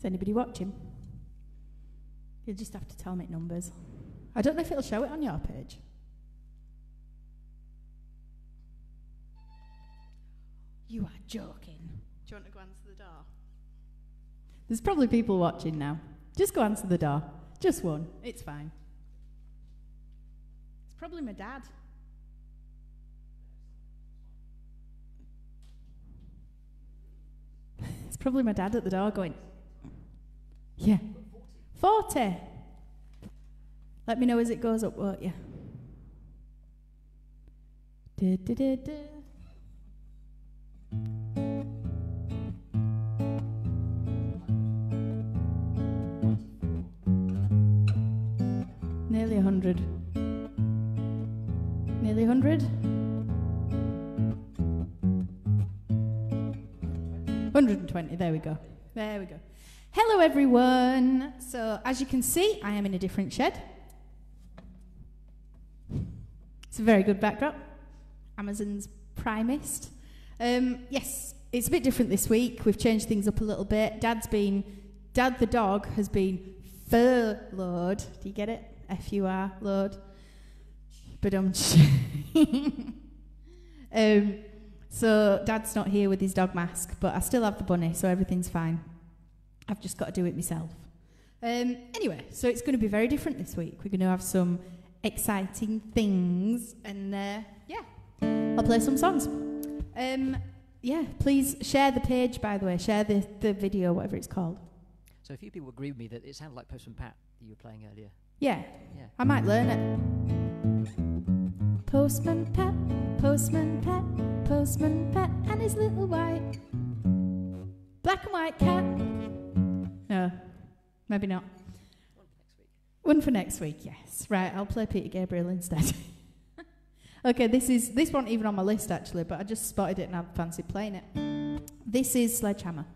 Is anybody watching? You'll just have to tell me numbers. I don't know if it'll show it on your page. You are joking. Do you want to go answer the door? There's probably people watching now. Just go answer the door. Just one. It's fine. It's probably my dad. It's probably my dad at the door going, Yeah. 40. Let me know as it goes up, won't you? Du, du, du. Nearly 100. Nearly 100? 120, there we go. There we go. Hello, everyone. So, as you can see, I am in a different shed. It's a very good backdrop. Amazon's primest. Um, yes, it's a bit different this week. We've changed things up a little bit. Dad's been, Dad the dog has been furloughed. Do you get it? F U R, load. But um, so Dad's not here with his dog mask, but I still have the bunny, so everything's fine. I've just got to do it myself. Um, anyway, so it's going to be very different this week. We're going to have some exciting things, and uh, yeah, I'll play some songs. Um, yeah, please share the page, by the way, share the, the video, whatever it's called. So a few people agree with me that it sounded like Postman Pat that you were playing earlier. Yeah, Yeah. I might learn it. Postman Pat, Postman Pat, Postman Pat, and his little white black and white cat. No, maybe not. One for next week, One for next week, yes. Right, I'll play Peter Gabriel instead. okay, this is this wasn't even on my list actually, but I just spotted it and I fancied playing it. This is Sledgehammer.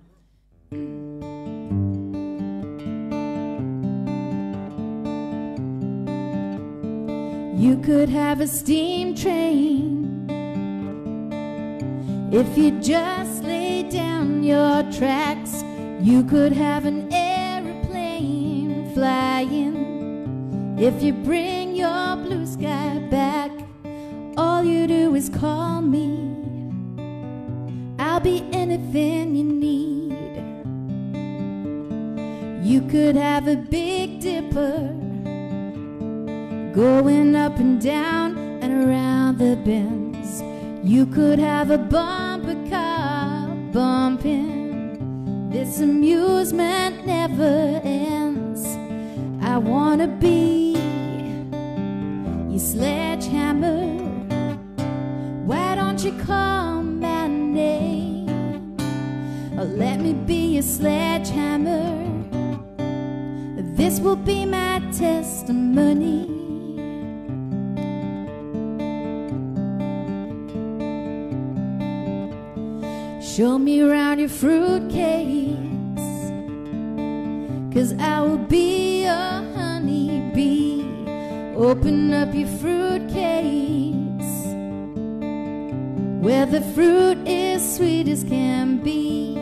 You could have a steam train if you just lay down your tracks. You could have an flying if you bring your blue sky back. All you do is call me. I'll be anything you need. You could have a big dipper going up and down and around the bends. You could have a bumper car bumping. This amusement never ends. I wanna be your sledgehammer. Why don't you call my name? Let me be your sledgehammer. This will be my testimony. Show me around your fruitcakes. Cause I will be your honeybee. Open up your fruitcakes. Where the fruit is sweet as can be.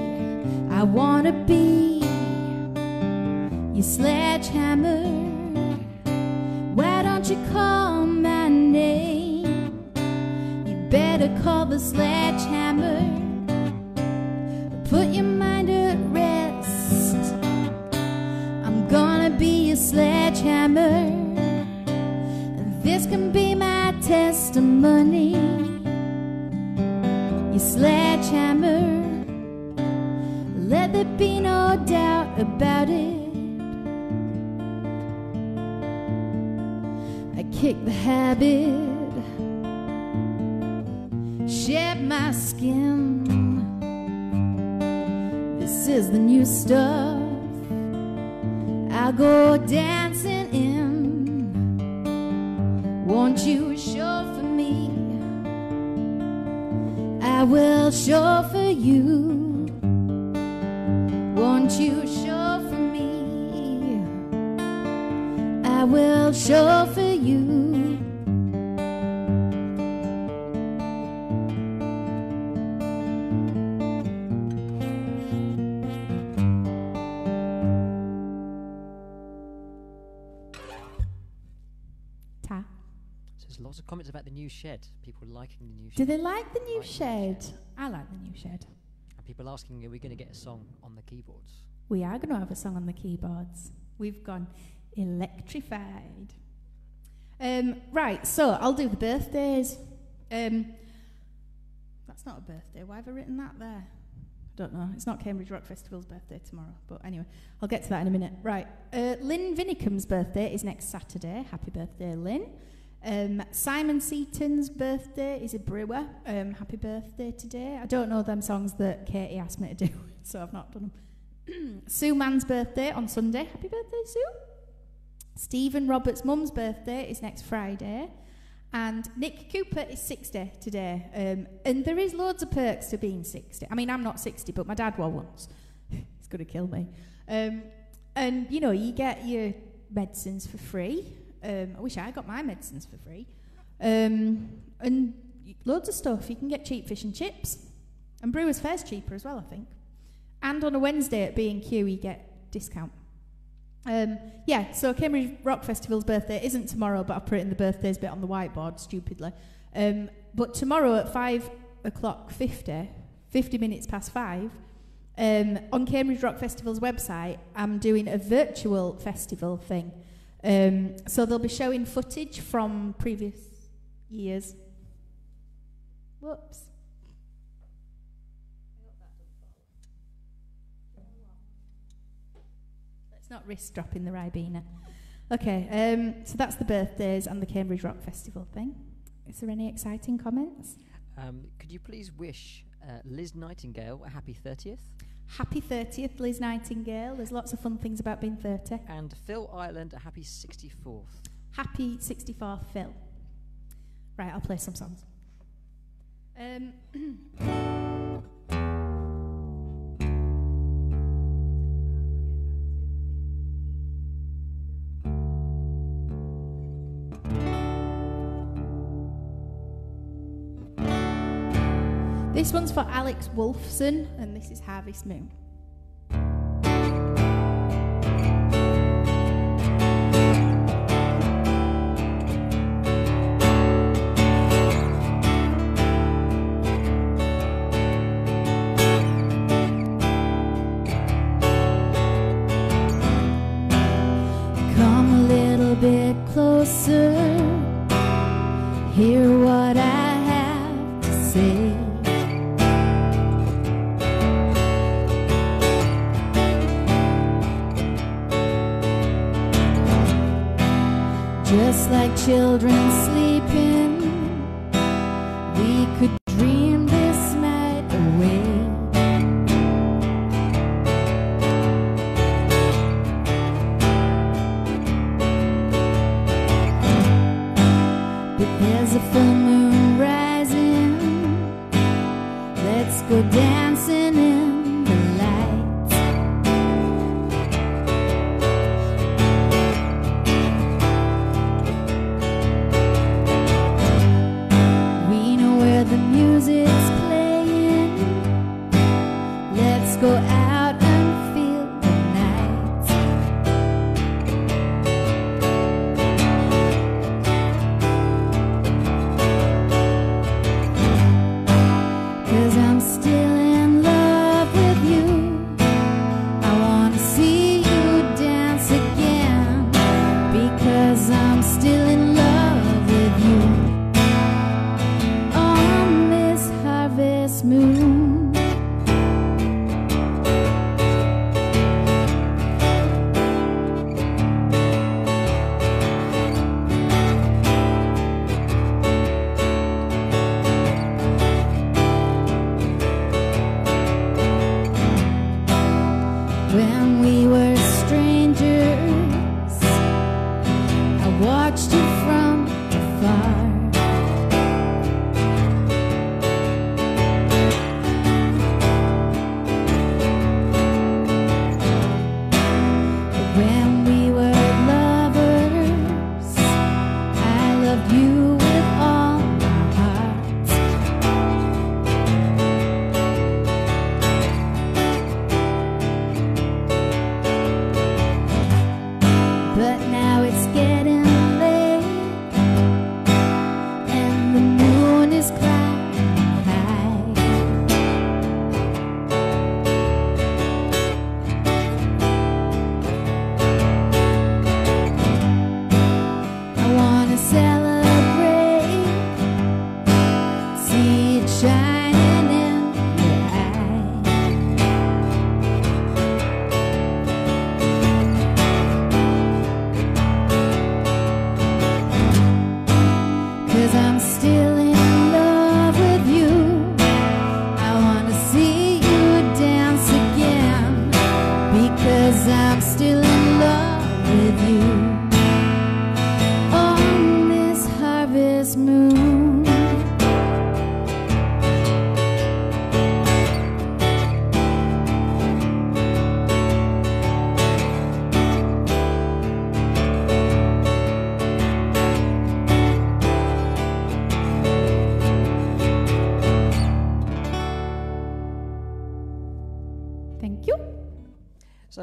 I wanna be your sledgehammer. Why don't you call my name? You better call the sledgehammer. Put your testimony. Your sledgehammer. Let there be no doubt about it. I kick the habit, shed my skin. This is the new stuff. I'll go dancing Show for you. Won't you show for me? I will show shed. People liking the new shed. Do they like the new Like the shed? shed. I like the new shed. And people asking, are we going to get a song on the keyboards? We are going to have a song on the keyboards. We've gone electrified. Um, right, so I'll do the birthdays. Um, that's not a birthday. Why have I written that there? I don't know. It's not Cambridge Rock Festival's birthday tomorrow. But anyway, I'll get to that in a minute. Right. Uh, Lynn Vinicum's birthday is next Saturday. Happy birthday, Lynn. Um, Simon Seaton's birthday is a brewer. Um, happy birthday today. I don't know them songs that Katie asked me to do, so I've not done them. Sue Mann's birthday on Sunday. Happy birthday, Sue. Stephen Roberts' mum's birthday is next Friday. And Nick Cooper is 60 today. Um, and there is loads of perks to being 60. I mean, I'm not 60, but my dad was once. He's going to kill me. Um, and, you know, you get your medicines for free. Um, I wish I got my medicines for free. Um, and loads of stuff. You can get cheap fish and chips. And Brewers Fayre's cheaper as well, I think. And on a Wednesday at B&Q, you get discount. Um, yeah, so Cambridge Rock Festival's birthday isn't tomorrow, but I put it in the birthdays bit on the whiteboard, stupidly. Um, but tomorrow at 5 o'clock 50, 50 minutes past 5, um, on Cambridge Rock Festival's website, I'm doing a virtual festival thing. Um, so they'll be showing footage from previous years. Whoops. Let's not risk dropping the Ribena. Okay, um, so that's the birthdays and the Cambridge Rock Festival thing. Is there any exciting comments? Um, could you please wish uh, Liz Nightingale a happy 30th Happy 30th, Liz Nightingale. There's lots of fun things about being 30. and Phil Ireland a happy 64th? Happy 64th, Phil. Right, I'll play some songs. Um, this one's for Alex Wolfson, and this is Harvest Moon. Come a little bit closer. Hear what I have to say. Children sleeping,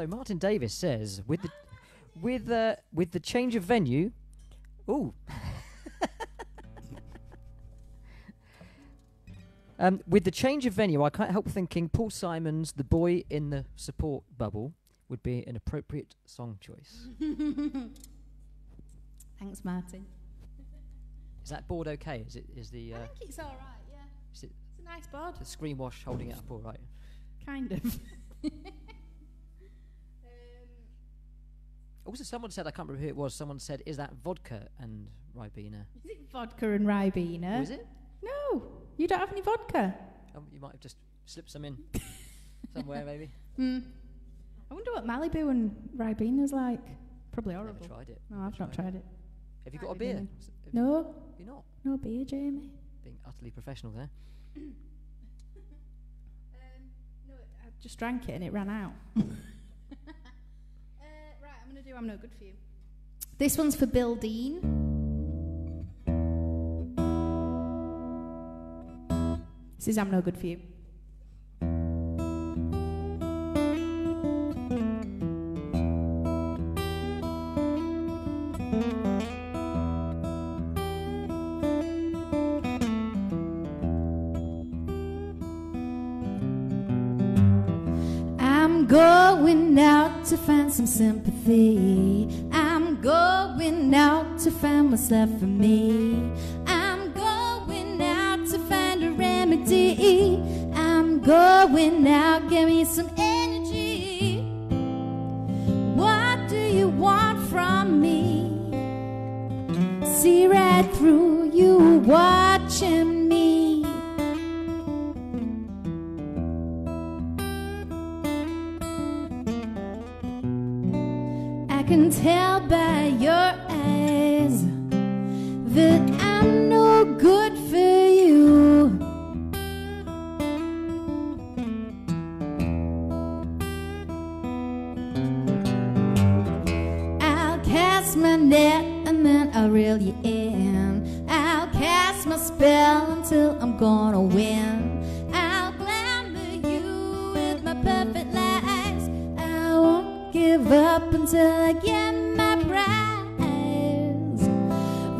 So Martin Davis says, with the with uh, with the change of venue, ooh. um, with the change of venue, I can't help thinking Paul Simon's "The Boy in the Support Bubble" would be an appropriate song choice. Thanks, Martin. Is that board okay? Is it is the uh, I think it's all right. Yeah, is it it's a nice board. the screen wash holding it up all right? Kind of. um, Also, someone said I can't remember who it was. Someone said, "Is that vodka and ribena?" is it vodka and Ribena? Was it? No, you don't have any vodka. Um, you might have just slipped some in somewhere, maybe. Hmm. I wonder what Malibu and Ribena's like. Probably Never horrible. tried it. No, I've not tried it. Have you got a beer? have No, you not no beer, Jamie. being utterly professional there. Um, no, I just drank it and it ran out. to do I'm No Good For You. This one's for Bill Dean. This is I'm No Good For You. Find some sympathy. I'm going out to find what's left for me. I'm going out to find a remedy. I'm going out, give me some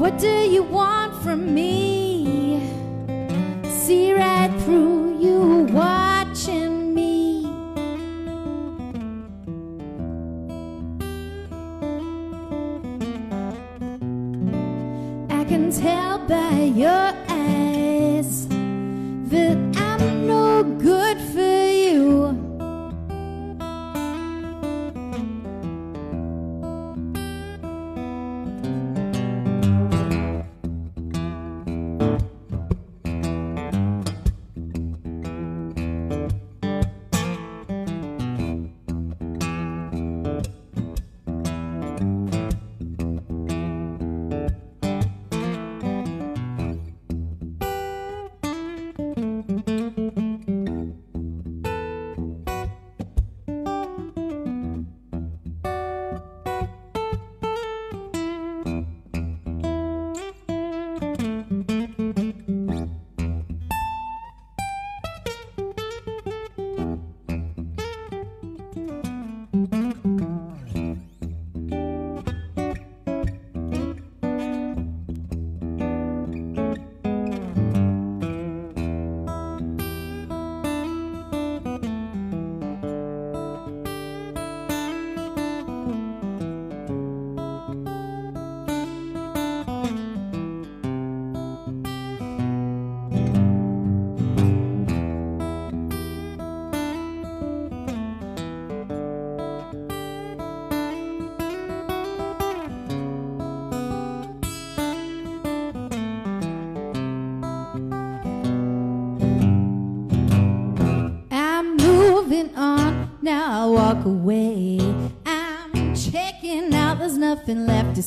What do you want from me? See right through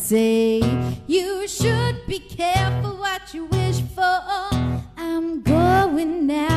say. You should be careful what you wish for. I'm going now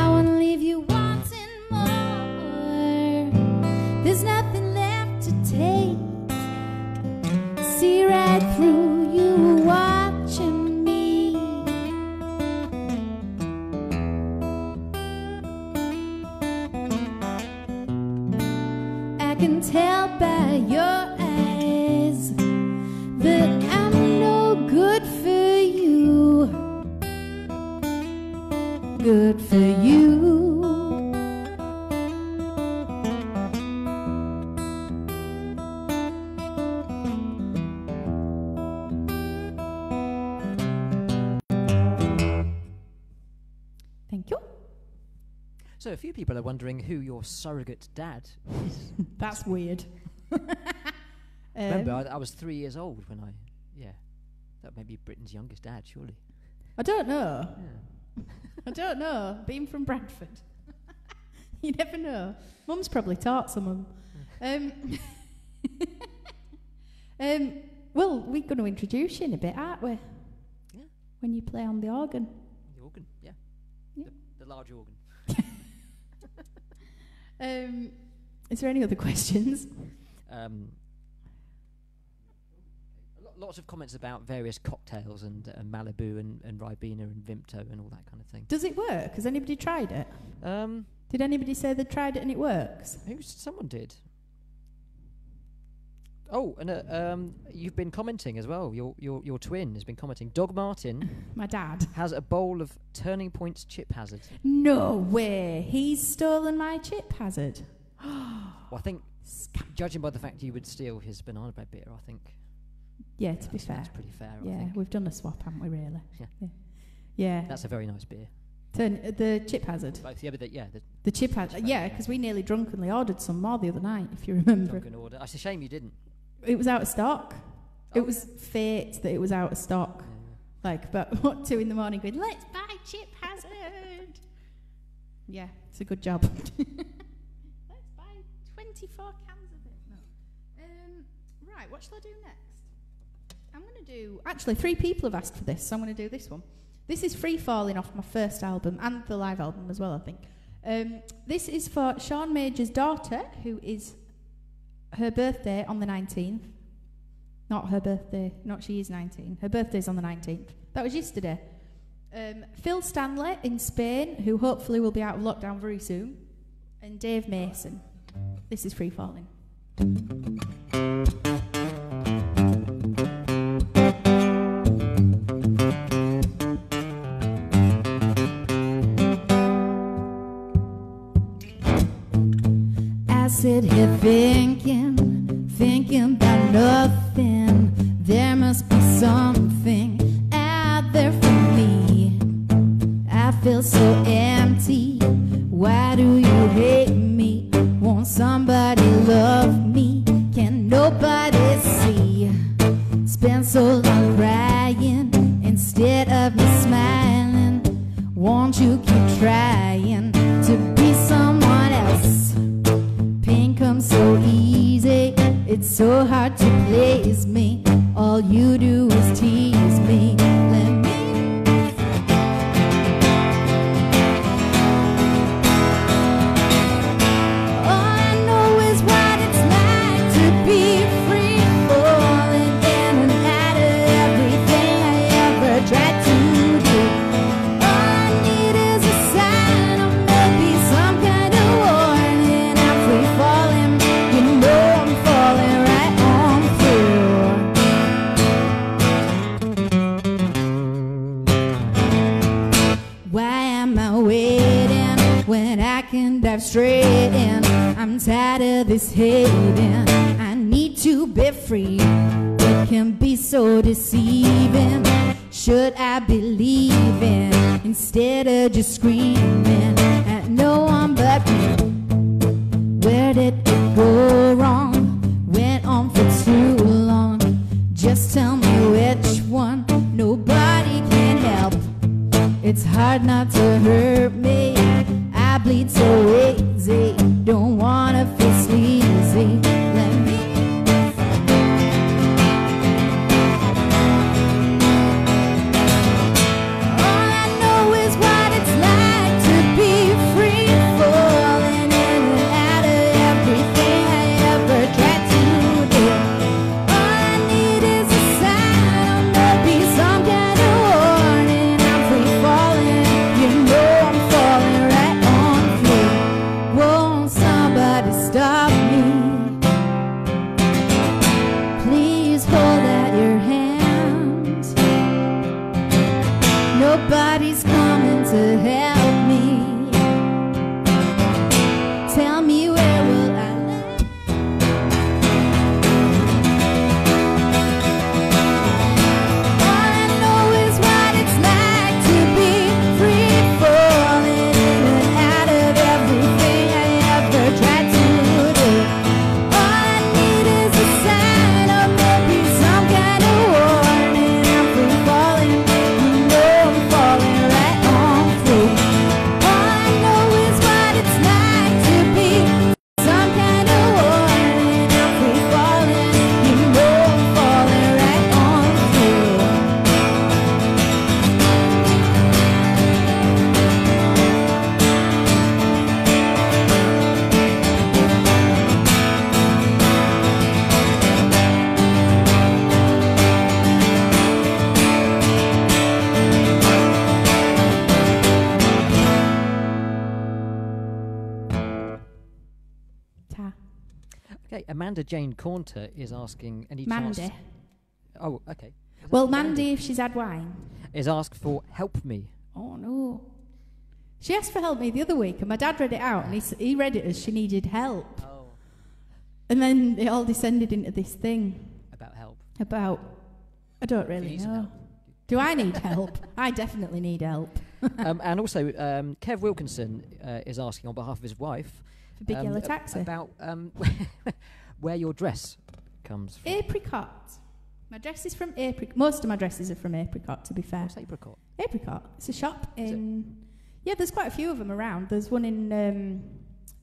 people are wondering who your surrogate dad is. That's weird. Remember, Um, I, I was three years old when I, yeah, that may be Britain's youngest dad, surely. I don't know. Yeah. I don't know. Being from Bradford, you never know. Mum's probably taught some of them. Um, um, well, we're going to introduce you in a bit, aren't we? Yeah. When you play on the organ. The organ, yeah. Yeah. The, the large organ. Um, is there any other questions? Um, lo- lots of comments about various cocktails and uh, Malibu and, and Ribena and Vimto and all that kind of thing. Does it work? Has anybody tried it? Um, Did anybody say they tried it and it works? who s- someone did. Oh, and uh, um, you've been commenting as well. Your your your twin has been commenting. Dog Martin My dad. has a bowl of Turning Point's chip hazard. No way. He's stolen my chip hazard. Well, I think, judging by the fact you would steal his banana bread beer, I think Yeah, to be fair. that's pretty fair. I Yeah, think we've done a swap, haven't we, really? Yeah. Yeah. yeah. that's a very nice beer. Turn, uh, the chip hazard. Both, yeah, but the, yeah, the The chip hazard. Yeah, because we nearly drunkenly ordered some more the other night, if you remember. drunken order. It's a shame you didn't. It was out of stock. Oh, it was fate that it was out of stock. Yeah. Like, but what, two in the morning going, let's buy chip hazard. yeah, it's a good job. let's buy 24 cans of it. No. Um, right, what shall I do next? I'm going to do, actually, three people have asked for this, so I'm going to do this one. This is Free Falling off my first album and the live album as well, I think. Um, this is for Sean Major's daughter, who is her birthday on the 19th. Not her birthday, not she is 19. Her birthday's on the 19th. That was yesterday. Um, Phil Stanley in Spain, who hopefully will be out of lockdown very soon. And Dave Mason. This is Free Falling. Sit here thinking, thinking about nothing. There must be something out there for me. I feel so Caunter is asking any Mandy. chance. Oh, okay. Is Well, that Mandy, if she's had wine. is asked for help me. Oh no. She asked for help me the other week, and my dad read it out, and he, s- he read it as she needed help. Oh. And then it all descended into this thing About help. about, I don't really need some know. help. Do I need help? I definitely need help. um, and also, um, Kev Wilkinson uh, is asking on behalf of his wife For Big um, Yellow Taxi. about um, where your dress comes from. Apricot. My dress is from Apricot. Most of my dresses are from Apricot, to be fair. What's apricot? Apricot. It's a shop in. Yeah, there's quite a few of them around. There's one in um,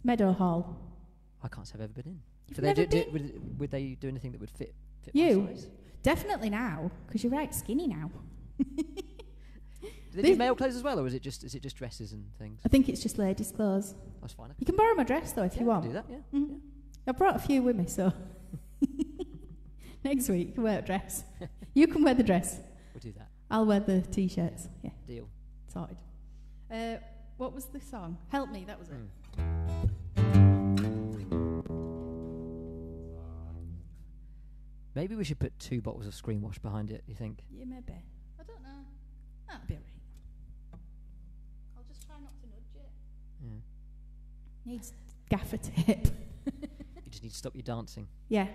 Meadowhall. I can't say I've ever been in. You've Do they never do, do, been? would, would they do anything that would fit, fit You? Definitely now, because you're right skinny now. Do they do male clothes as well, or is it just is it just dresses and things? I think it's just ladies' clothes. That's fine. You can borrow my dress though if yeah, you I want. can do that. Yeah. Mhm. I brought a few with me, so next week you wear a dress. you can wear the dress. We'll do that. I'll wear the t-shirts. Yeah, Deal. sorted. Uh, what was the song? Help me. That was it. Mm. Maybe we should put two bottles of screen wash behind it. You think? Yeah, maybe. I don't know. That'll be alright. I'll just try not to nudge it. Yeah. Needs gaffer tape. Need to stop your dancing. Yeah.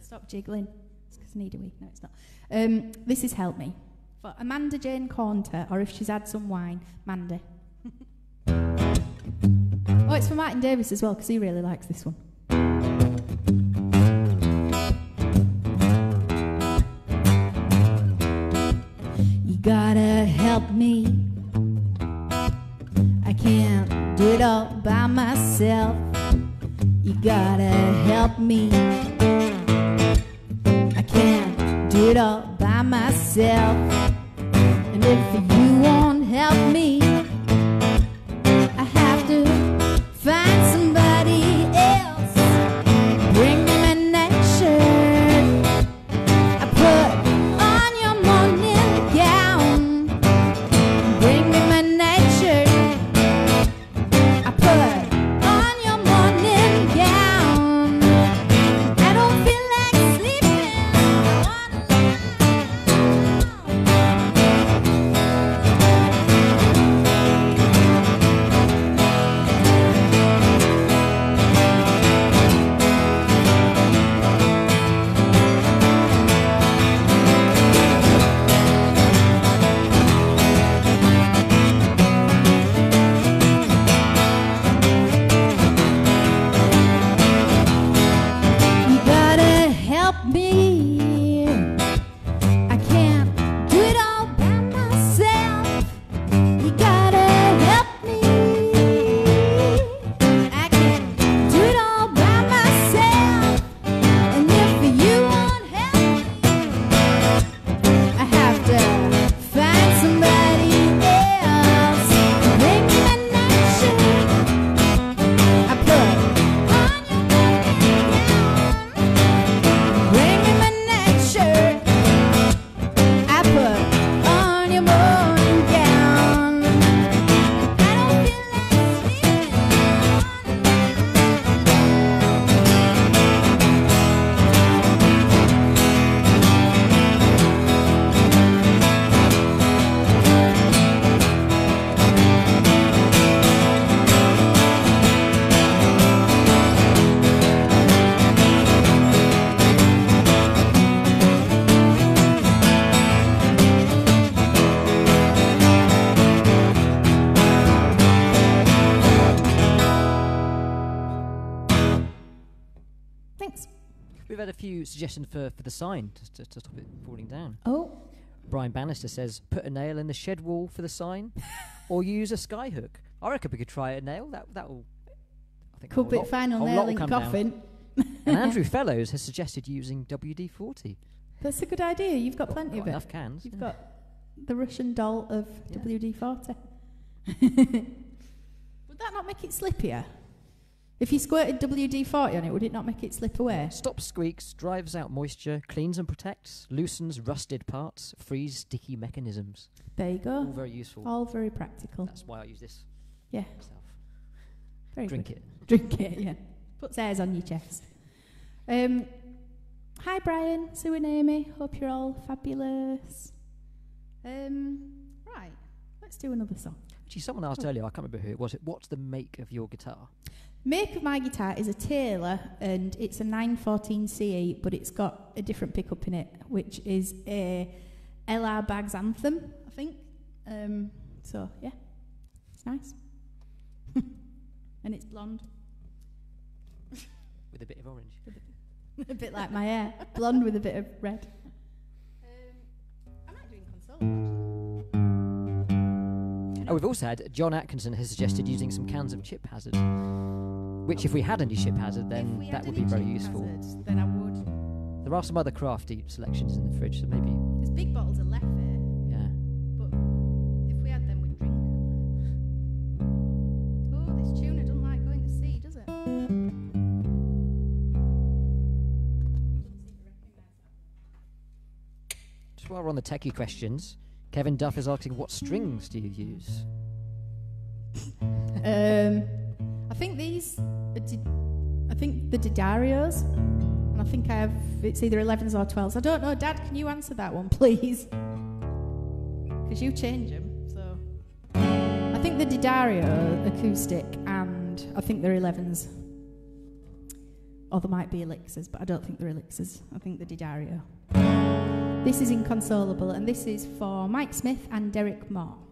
Stop jiggling. It's because a wee. No, it's not. Um, this is Help Me. For Amanda Jane Caunter, or if she's had some wine, Mandy. oh, it's for Martin Davis as well, because he really likes this one. You gotta help me. I can't do it all by myself. Gotta help me. I can't do it all by myself. And if you won't help me, We've had a few suggestions for, for the sign to, to, to stop it falling down. Oh, Brian Bannister says, put a nail in the shed wall for the sign, or use a sky hook. I reckon we could try a nail. That that will. I think a could be final nail in coffin. And Andrew Fellows has suggested using WD forty. That's a good idea. You've got plenty Got of it. enough cans. You've yeah. got the Russian doll of Yeah. WD 40. would that not make it slippier? If you squirted WD 40 on it, would it not make it slip away? Stops squeaks, drives out moisture, cleans and protects, loosens rusted parts, frees sticky mechanisms. There you go. All very useful. All very practical. That's why I use this Yeah, myself. very Drink good. it. Drink it, yeah. Puts airs on your chest. Um, hi, Brian, Sue, and Amy. Hope you're all fabulous. Um, right, let's do another song. Actually, someone asked earlier, I can't remember who it was. What's the make of your guitar? Make of my guitar is a Taylor, and it's a 914C8, but it's got a different pickup in it, which is a LR Baggs Anthem, I think. Um, so yeah, it's nice, and it's blonde, With a bit of orange. a bit like my hair, blonde with a bit of red. Um, I might do in console. Oh, we've also had John Atkinson has suggested using some cans of chip hazard. Which, if we had any chip hazard, then that would be very useful. Then I would. There are some other crafty selections in the fridge, so maybe, There's big bottles of left here, yeah. but if we had them, we'd drink 'em. Oh, this tuner doesn't like going to sea, does it? Just while we're on the techie questions, Kevin Duff is asking, what strings do you use? Um, I think these, I think the D'Addarios, and I think I have, it's either 11s or 12s. I don't know, Dad, can you answer that one, please? Because you change them, so. I think the D'Addario acoustic, and I think they're 11s. Or there might be elixirs, but I don't think they're elixirs. I think the D'Addario. This is Inconsolable, and this is for Mike Smith and Derek Moore.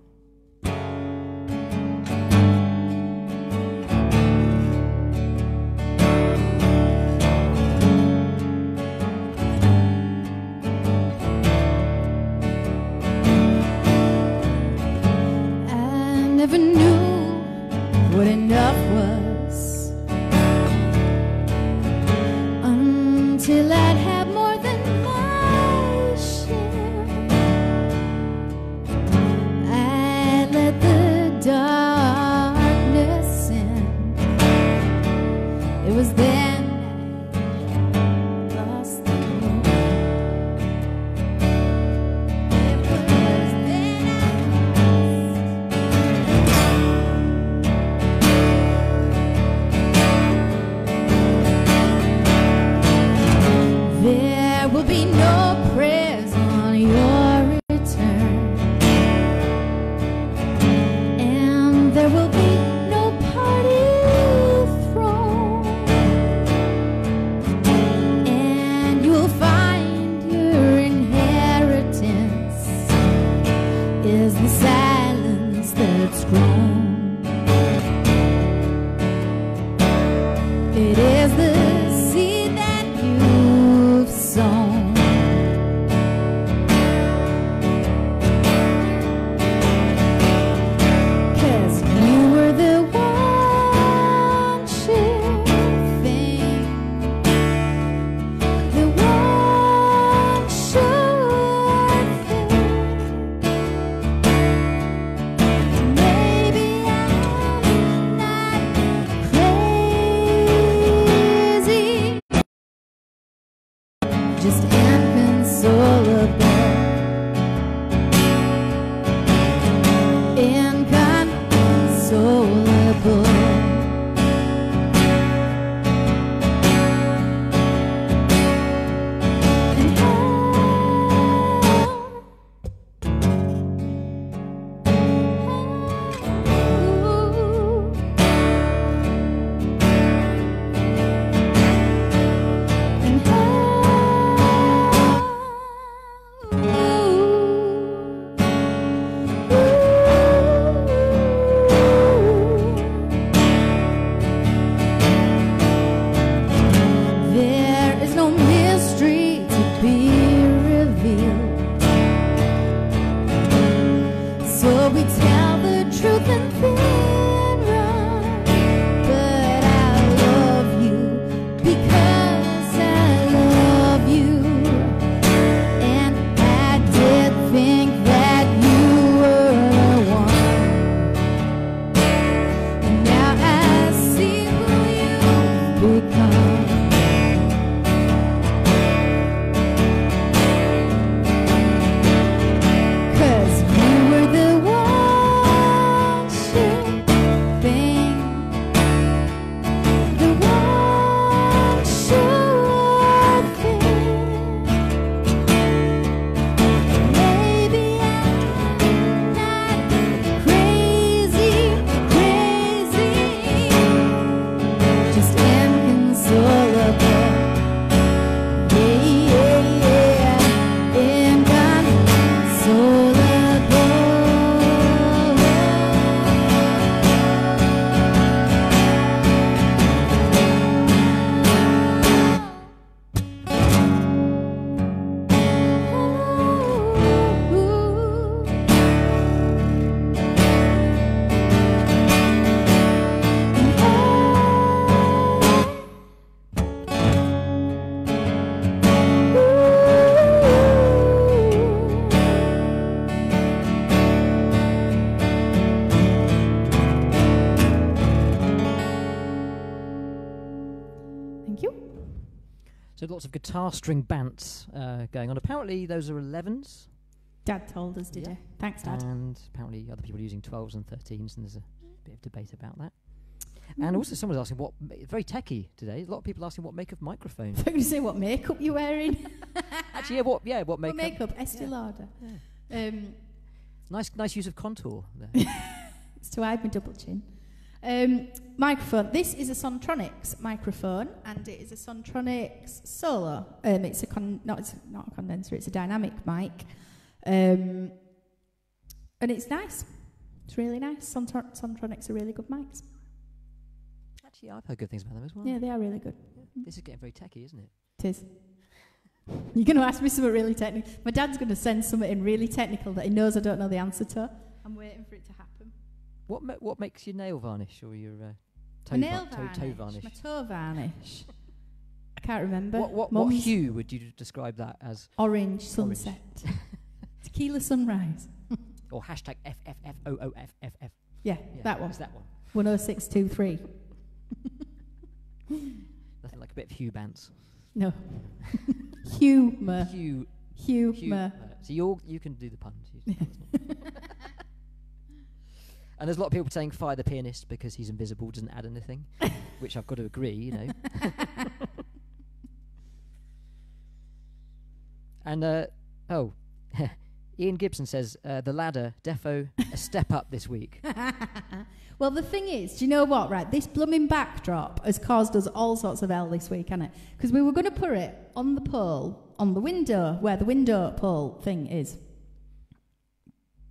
Guitar string bants uh, going on. Apparently those are 11s, Dad told us, did Yeah. he? Thanks, Dad. and apparently other people are using 12s and 13s, and there's a bit of debate about that. And also, someone's asking what very techie today. A lot of people asking what make of microphone. I'm going to say what makeup you're wearing. Actually, yeah, what yeah, what What make makeup? Estee Yeah. Lauder. Yeah. Um, nice nice use of contour there. it's to hide my double chin. Um, microphone. This is a Sontronics microphone, and it is a Sontronics Solo. Um, it's a con- not it's not a condenser. It's a dynamic mic, um, and it's nice. It's really nice. Sontro- Sontronics are really good mics. Actually, I've heard good things about them as well. Yeah, they are really good. This is getting very techie, isn't it? It is. You're going to ask me something really technical. My dad's going to send something really technical that he knows I don't know the answer to. I'm waiting for it to happen. What ma- what makes your nail varnish or your uh, toe, My nail va- varnish. toe, toe varnish? My toe varnish. I can't remember. What what, what Mum's hue would you describe that as? Orange sunset. Tequila sunrise. Or hashtag FFFOOFFF. Yeah, Yeah, that one. It's that one. 10623. Nothing like a bit of hue bants. No. Humour. Hue. Humour. So you you can do the puns. You- and there's a lot of people saying fire the pianist because he's invisible, doesn't add anything, which I've got to agree. You know. and uh, oh, Ian Gibson says uh, the ladder defo a step up this week. well, the thing is, do you know what, right? This blooming backdrop has caused us all sorts of hell this week, hasn't it? Because we were going to put it on the pole, on the window, where the window pole thing is.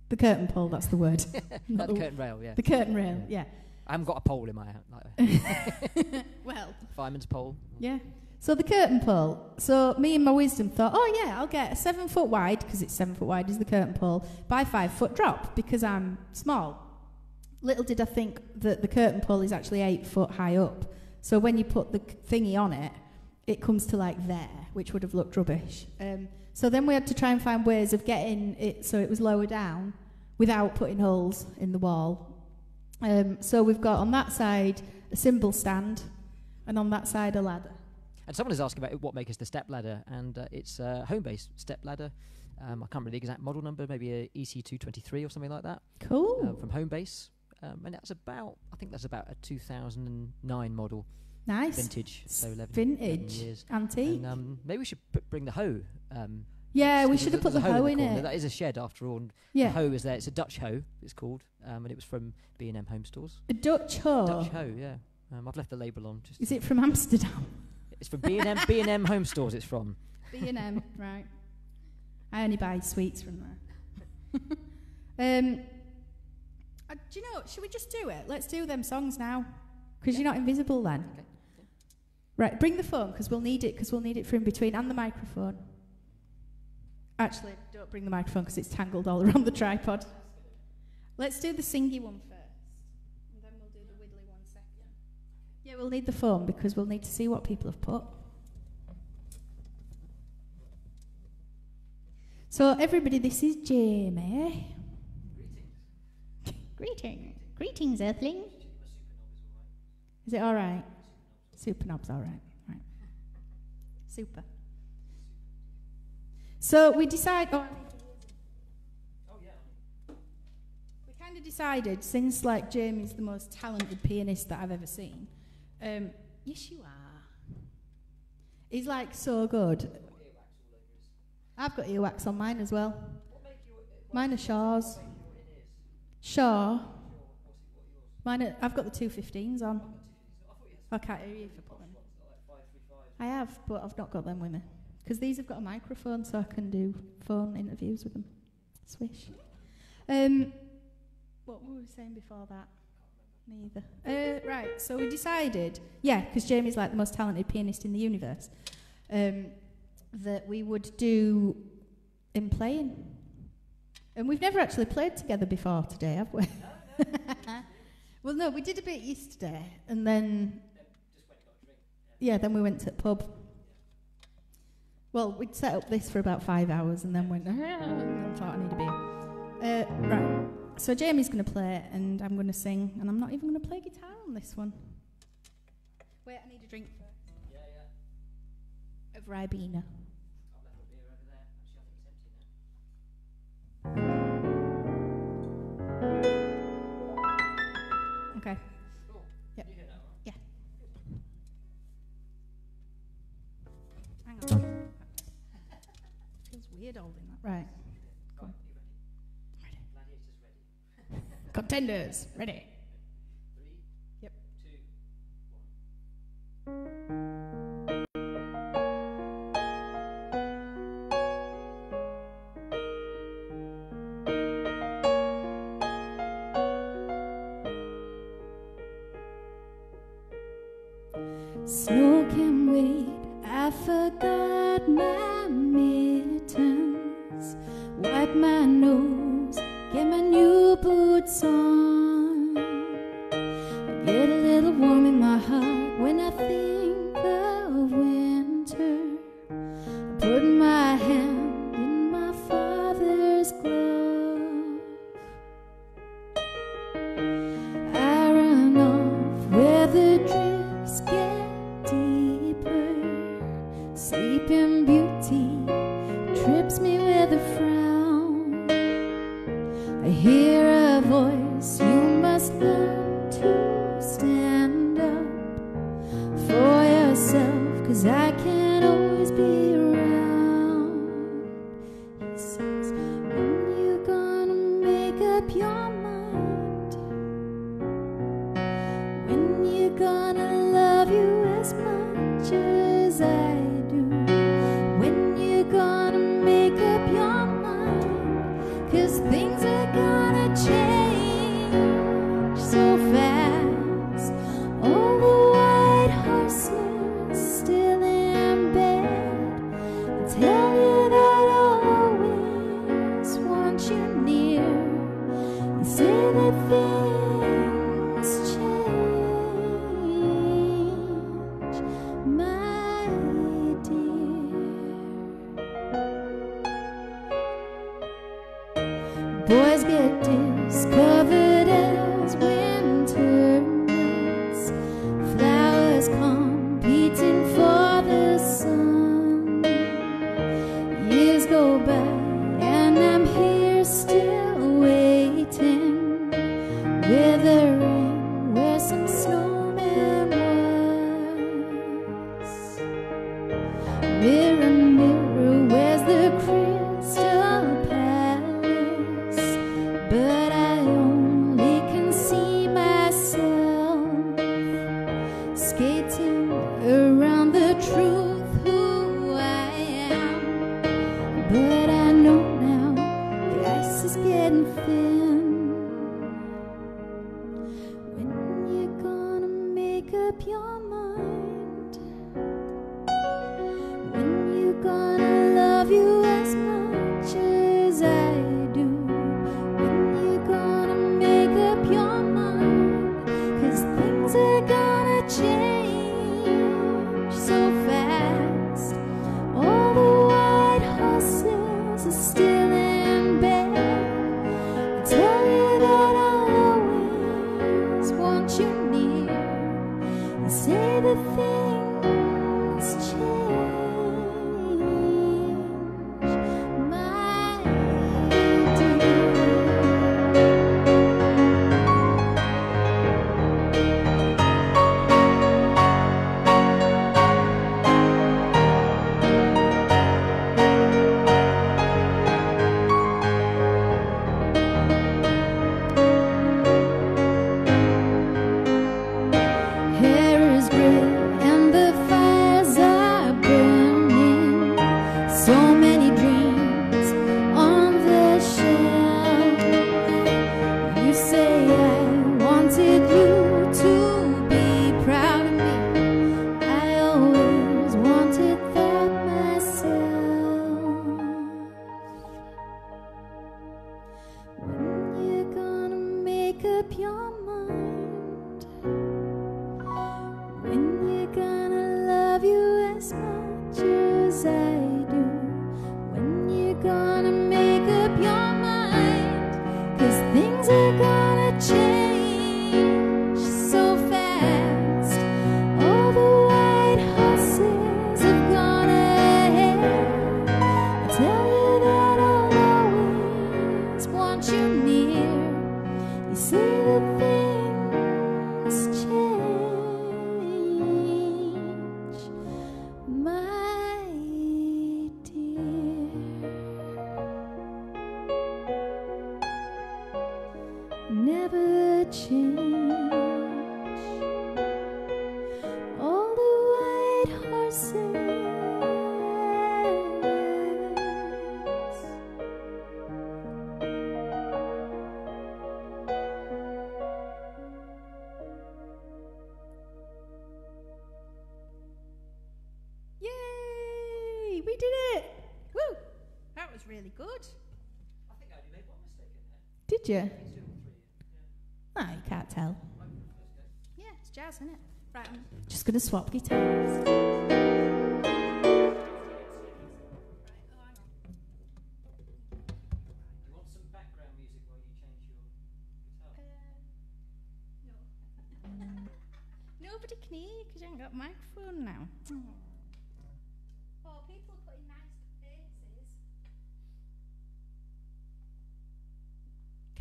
The curtain pole, that's the word. Not the the- curtain rail, yeah. The curtain rail, yeah. I haven't got a pole in my hand. like Well, fireman's pole. yeah. So the curtain pole. So me and my wisdom thought, oh yeah, I'll get a seven foot wide because it's seven foot wide is the curtain pole by five foot drop because I'm small. Little did I think that the curtain pole is actually eight foot high up. So when you put the thingy on it, it comes to like there, which would have looked rubbish. Um, so then we had to try and find ways of getting it so it was lower down without putting holes in the wall. Um, so we've got on that side a cymbal stand, and on that side a ladder. And someone is asking about what makes the step ladder, and uh, it's a Homebase step ladder. Um, I can't remember the exact model number, maybe a EC223 or something like that, Cool. uh, from Homebase. Um, and that's about, I think that's about a 2009 model, nice. vintage, so 11, 11 Vintage. years. Antique. And um, maybe we should p- bring the hoe. Um, yeah, we should have put the a hoe in in it. That is a shed after all. And Yeah. The hoe is there. It's a Dutch hoe, it's called, um, and it was from B&M Home Stores. A Dutch hoe. Dutch hoe, yeah. Um, I've left the label on. Just Is it from Amsterdam? It's from B&M, B&M Home Stores. It's from. B&M, right. I only buy sweets from there. um, uh, do you know, should we just do it? Let's do them songs now. Because you're not invisible then. Okay. Right, bring the phone because we'll need it because we'll need it for in between and the microphone. Actually, don't bring the microphone because it's tangled all around the tripod. Let's do the singy one first. And then we'll do the widdly one second. Yeah, we'll need the phone because we'll need to see what people have put. So, everybody, this is Jamie. Greetings. Greetings, Greetings Earthling. Is it all right? Super knob's all right. Right. Super. So we decide. Oh, yeah. we kind of decided since like Jamie's the most talented pianist that I've ever seen. Um, yes, you are. He's like so good. I've got earwax on mine as well. Mine are Shure's. Shaw. Mine are, I've got the 215s on. I can't hear you put them. I have, but I've not got them with me. Because these have got a microphone so I can do phone interviews with them. Swish. Um, what were we saying before that? Neither. Uh, right, so we decided, yeah, because Jamie's like the most talented pianist in the universe, um, that we would do in playing. And we've never actually played together before today, have we? well, no, we did a bit yesterday, and then yeah, then we went to the pub. Well, we'd set up this for about five hours and then went, and then thought I need a beer. Uh, right, so Jamie's going to play and I'm going to sing, and I'm not even going to play guitar on this one. Wait, I need a drink first. Yeah, yeah. Of Ribena. Okay. Right. Cool. ready. Contenders, ready. Three, yep. two, one. Smoking weed, I forgot my blue Did you? No, you can't tell. Yeah, it's jazz, isn't it? Right, I'm just going to swap guitars.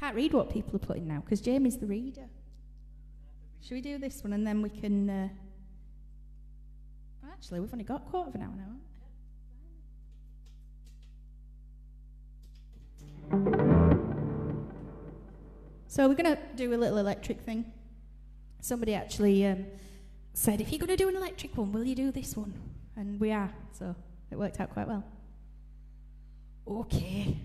Can't read what people are putting now because Jamie's the reader. Should we do this one and then we can. Uh... Actually, we've only got a quarter of an hour now. So we're going to do a little electric thing. Somebody actually um, said, if you're going to do an electric one, will you do this one? And we are, so it worked out quite well. Okay,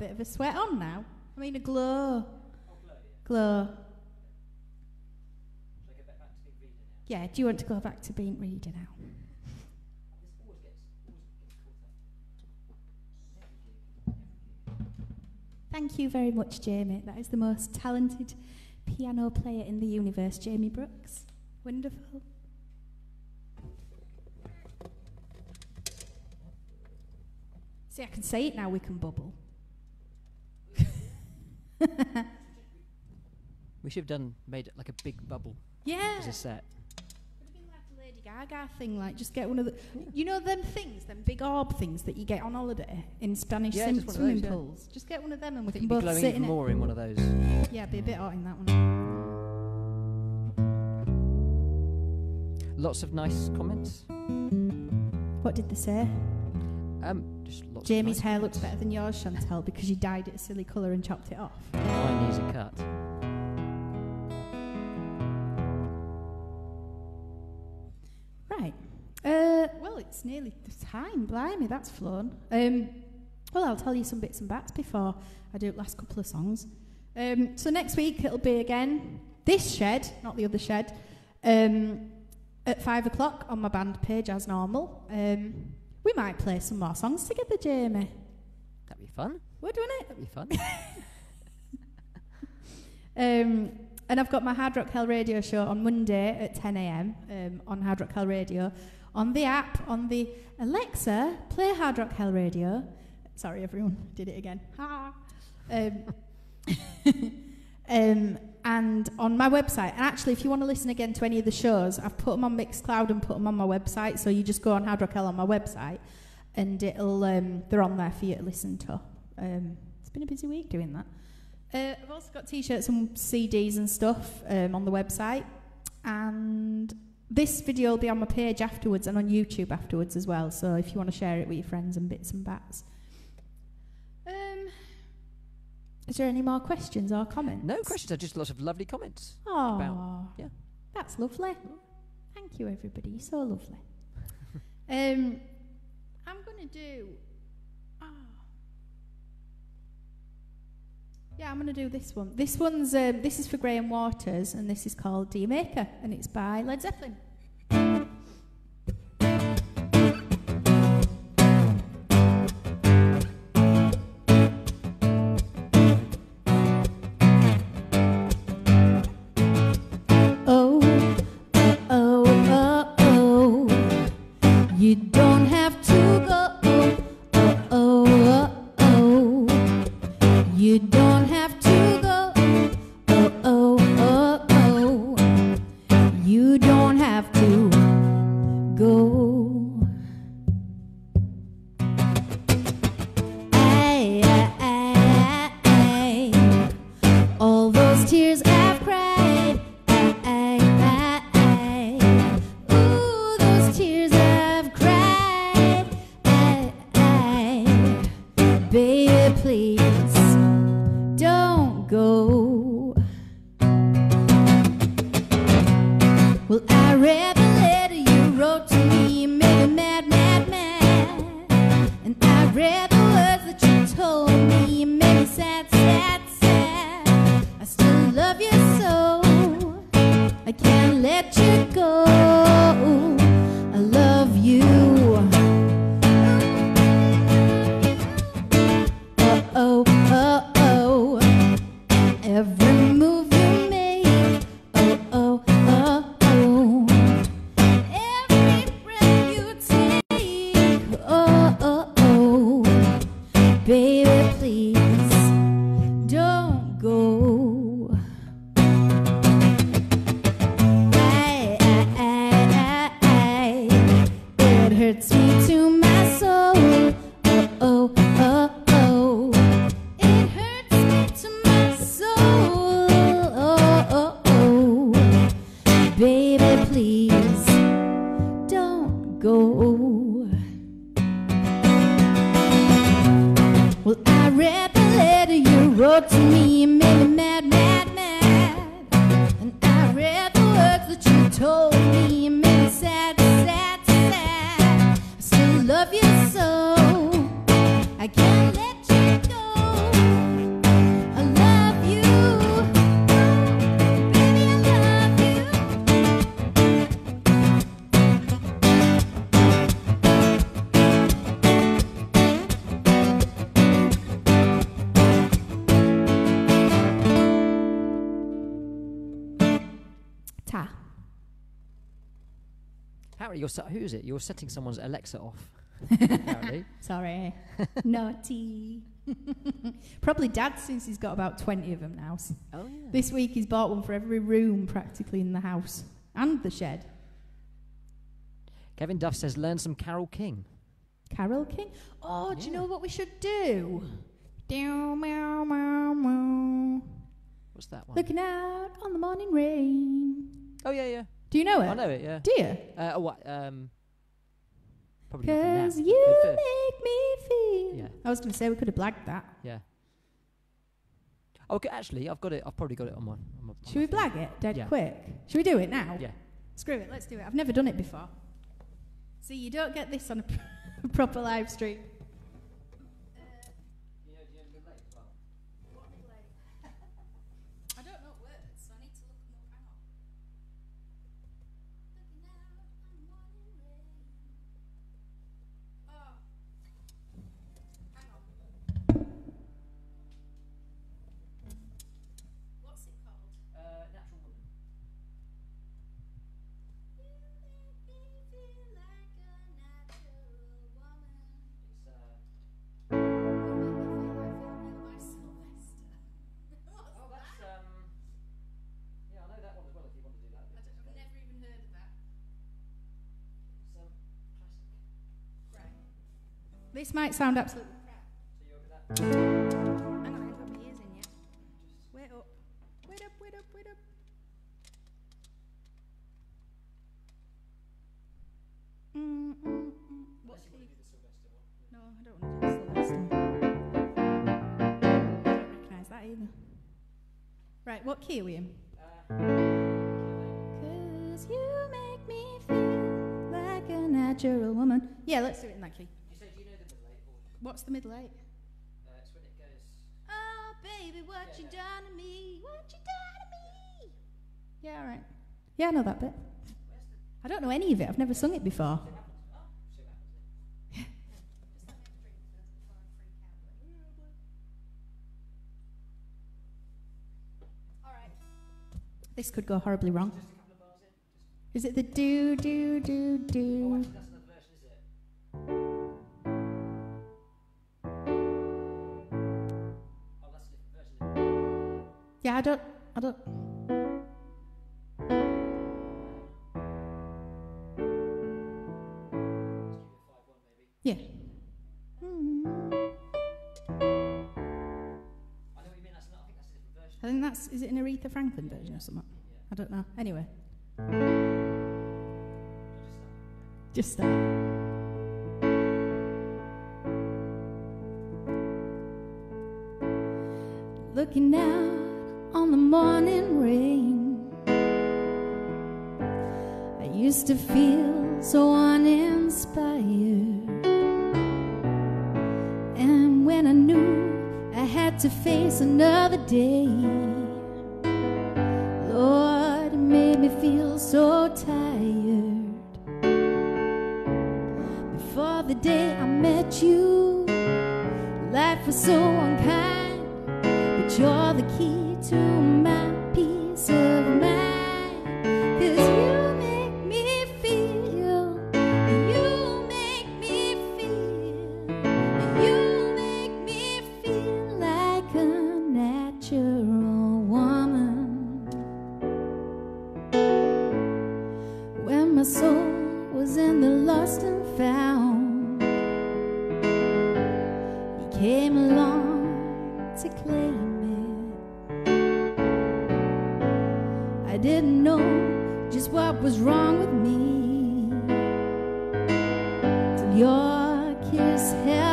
bit of a sweat on now. I mean, a glow. Glow. Yeah, do you want to go back to being reader now? Thank you very much, Jamie. That is the most talented piano player in the universe, Jamie Brooks. Wonderful. See, I can say it now, we can bubble. We should have done made it like a big bubble Yeah. as a set. Would have been like a Lady Gaga thing, like just get one of the, you know, them things, them big orb things that you get on holiday in Spanish Yeah, swim- just one of swimming those, yeah. pools. Just get one of them and we can think you'd be both glowing sit in more in one of those. it. Yeah, be a bit hot in that one. Lots of nice comments. What did they say? Um, just lots. Jamie's hair looks better than yours, Chantel, because you dyed it a silly colour and chopped it off. Mine needs a cut. Right. Uh, well, it's nearly the time. Blimey, that's flown. Um, well, I'll tell you some bits and bats before I do the last couple of songs. Um, so next week it'll be again this shed, not the other shed, um, at five o'clock on my band page as normal. Um, we might play some more songs together, Jamie. That'd be fun. Would, wouldn't it? That'd be fun. Um, and I've got my Hard Rock Hell Radio show on Monday at 10 a.m. Um, on Hard Rock Hell Radio. On the app, on the Alexa, play Hard Rock Hell Radio. Sorry, everyone, did it again. Ha. Um, um, and on my website. And actually, if you want to listen again to any of the shows, I've put them on Mixcloud and put them on my website. So you just go on Hard Rock Hell on my website, and it'll um, they're on there for you to listen to. Um, it's been a busy week doing that. Uh, I've also got t-shirts and CDs and stuff um, on the website, and this video will be on my page afterwards and on YouTube afterwards as well. So if you want to share it with your friends and bits and bats. Um, is there any more questions or comments? no questions. Just lots of lovely comments. Oh, about- yeah. that's lovely. Thank you, everybody. You're so lovely. um, I'm going to do. Oh. Yeah, I'm going to do this one. This one's um, this is for Graham Waters, and this is called D'yer Mak'er, and it's by Led Zeppelin. Se- who is it? You're setting someone's Alexa off. apparently. Sorry. Naughty. Probably dad, since he's got about 20 of them now. Oh yeah. This week he's bought one for every room practically in the house and the shed. Kevin Duff says, learn some Carole King. Carole King. Oh, do you know what we should do? Meow, meow, meow, meow. What's that one? Looking out on the morning rain. Oh yeah, yeah. Do you know it? I know it. Yeah. Do you? Uh, oh, what? Um. Probably not from Because now. you But, uh, make me feel. Yeah. I was going to say we could have blagged that. Yeah. Okay, actually, I've got it. I've probably got it on my. On my on Should my we thing. blag it dead Yeah. quick? Should we do it now? Yeah. Screw it, let's do it. I've never done it before. See, you don't get this on a pr- proper live stream. This might sound absolutely crap. So you over that? Hang on, I haven't got my ears in yet. Wait up. Wait up, wait up, wait up. Mm, mm, mm. No, I don't want to do the Sylvester. I don't recognise that either. Right, what key are we in? Uh, Cause you make me feel like a natural woman. Yeah, let's do it in that key. you say, do you know the middle eight? Or, What's the middle eight? uh, it's when it goes. Oh, baby, what Yeah, you yeah. done to me? What you done to me? Yeah, all right. Yeah, I know that bit. I don't know any of it. I've never sung it before. This could go horribly wrong. Is it the do do do do? I don't. I don't. Yeah. I think that's. Is it an Aretha Franklin version or something? I don't know. Anyway, just start. Looking the morning rain. I used to feel so uninspired. And when I knew I had to face another day, Lord, it made me feel so tired. Before the day I met you, life was so unkind,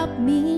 helped me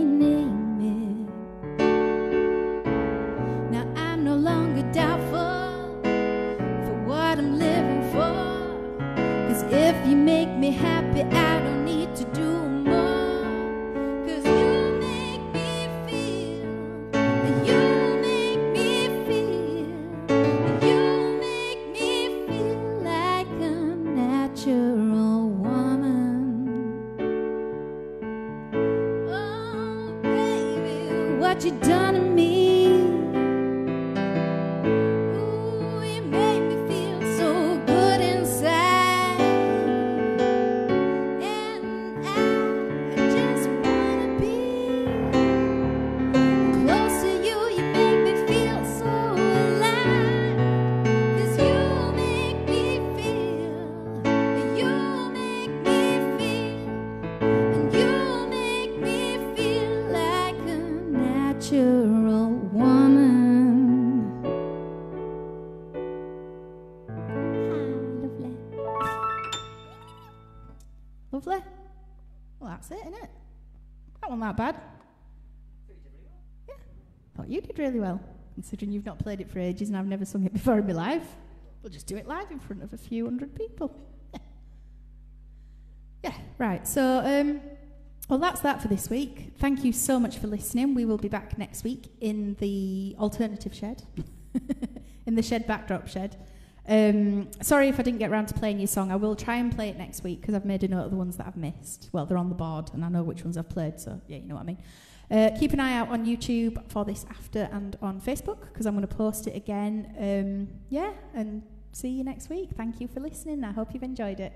really well, considering you've not played it for ages and I've never sung it before in my life. We'll just do it live in front of a few hundred people. Yeah. Right. So, um, well, that's that for this week. Thank you so much for listening. We will be back next week in the alternative shed, in the shed backdrop shed. Um, sorry if I didn't get around to playing your song. I will try and play it next week because I've made a note of the ones that I've missed. Well, they're on the board and I know which ones I've played, so yeah, you know what I mean. Uh, keep an eye out on YouTube for this after and on Facebook because I'm going to post it again. Um, yeah, and see you next week. Thank you for listening. I hope you've enjoyed it.